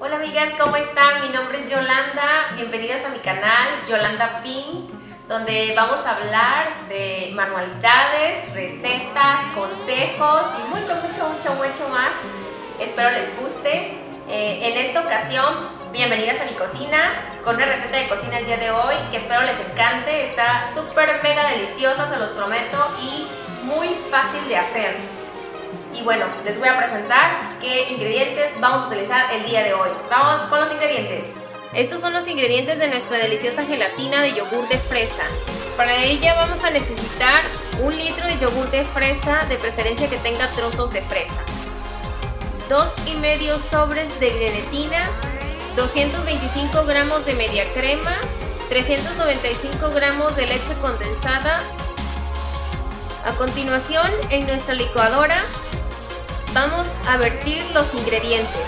Hola amigas, ¿cómo están? Mi nombre es Yolanda, bienvenidas a mi canal Yolanda Pink, donde vamos a hablar de manualidades, recetas, consejos y mucho, mucho, mucho, mucho más. Espero les guste. Eh, en esta ocasión, bienvenidas a mi cocina con una receta de cocina el día de hoy que espero les encante. Está súper mega deliciosa, se los prometo, y muy fácil de hacer. Y bueno, les voy a presentar qué ingredientes vamos a utilizar el día de hoy. Vamos con los ingredientes. Estos son los ingredientes de nuestra deliciosa gelatina de yogur de fresa. Para ella vamos a necesitar un litro de yogur de fresa, de preferencia que tenga trozos de fresa. Dos y medio sobres de gelatina, 225 gramos de media crema, 395 gramos de leche condensada. A continuación, en nuestra licuadora Vamos a vertir los ingredientes.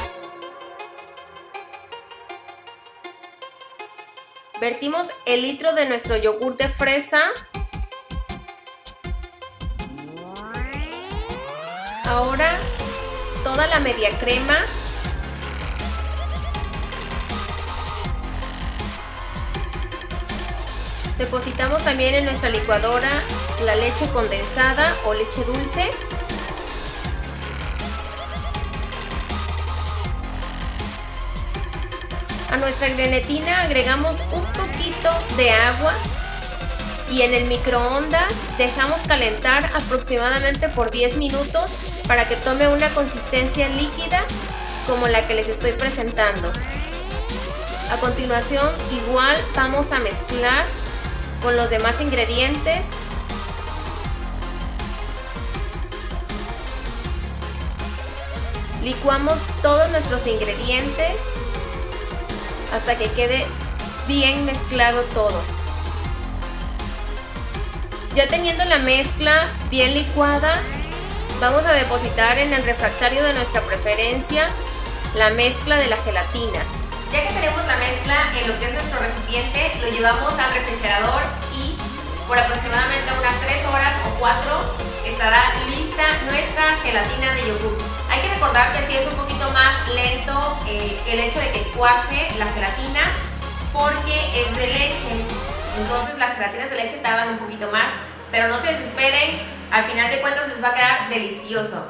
Vertimos el litro de nuestro yogur de fresa. Ahora toda la media crema. Depositamos también en nuestra licuadora la leche condensada o leche dulce. A nuestra grenetina agregamos un poquito de agua y en el microondas dejamos calentar aproximadamente por 10 minutos para que tome una consistencia líquida como la que les estoy presentando. A continuación igual vamos a mezclar con los demás ingredientes. Licuamos todos nuestros ingredientes hasta que quede bien mezclado todo. Ya teniendo la mezcla bien licuada, vamos a depositar en el refractario de nuestra preferencia la mezcla de la gelatina. Ya que tenemos la mezcla en lo que es nuestro recipiente, lo llevamos al refrigerador y por aproximadamente unas 3 horas o 4 estará lista nuestra gelatina de yogur. Hay que recordar que así es un poquito más lento eh, el hecho de que cuaje la gelatina porque es de leche. Entonces las gelatinas de leche tardan un poquito más, pero no se desesperen, al final de cuentas les va a quedar delicioso.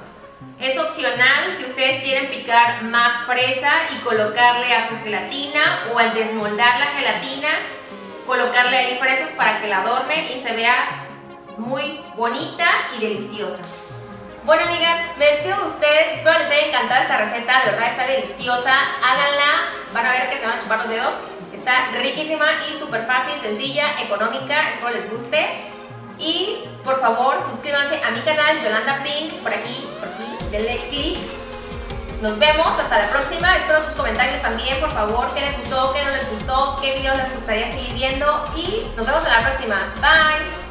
Es opcional si ustedes quieren picar más fresa y colocarle a su gelatina o al desmoldar la gelatina, colocarle ahí fresas para que la adornen y se vea muy bonita y deliciosa. Bueno amigas, me despido de ustedes, espero les haya encantado esta receta, de verdad está deliciosa, háganla, van a ver que se van a chupar los dedos, está riquísima y súper fácil, sencilla, económica, espero les guste. Y por favor suscríbanse a mi canal Yolanda Pink, por aquí, por aquí, denle click. Nos vemos, hasta la próxima, espero sus comentarios también, por favor, qué les gustó, qué no les gustó, qué videos les gustaría seguir viendo y nos vemos en la próxima. Bye.